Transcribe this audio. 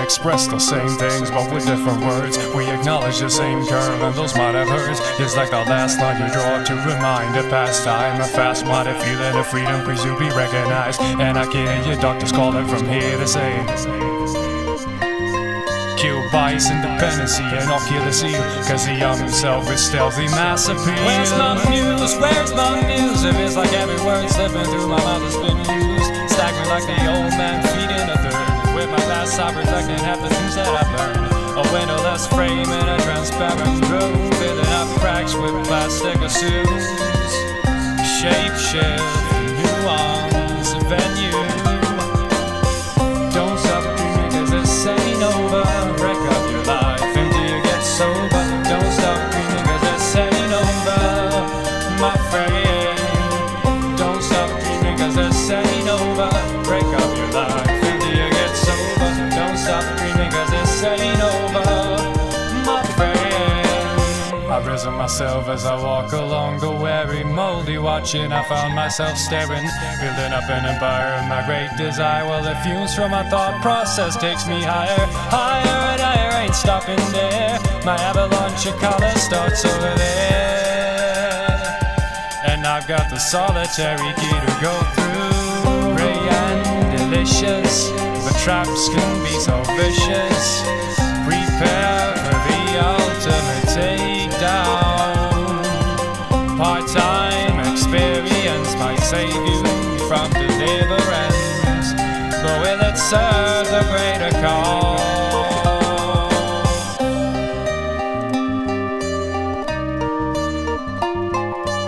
express the same things, but with different words. We acknowledge the same curve, and those might have hurts. It's like the last line you draw to remind a past time. A fast minded feeling of freedom, please you be recognized. And I can hear your doctors calling from here to say. Kill bias, and I'll kill the seal. Cause the young himself is stealthy mass appeal. Where's my muse? Where's my muse? If it's like every word slipping through my mouth has been used. Staggering like the old man feeding a past I reflecting half the things that I've learned. A windowless frame in a transparent room. Filling up cracks with plastic assumes. Shape shift, I've myself as I walk along the weary, moldy watching. I found myself staring, building up an empire. My great desire, While the fumes from my thought process takes me higher, higher and higher. Ain't stopping there. My avalanche of color starts over there, and I've got the solitary key to go through. Ray and delicious, but traps can be so vicious. From deliverance, but will it serve the greater cause?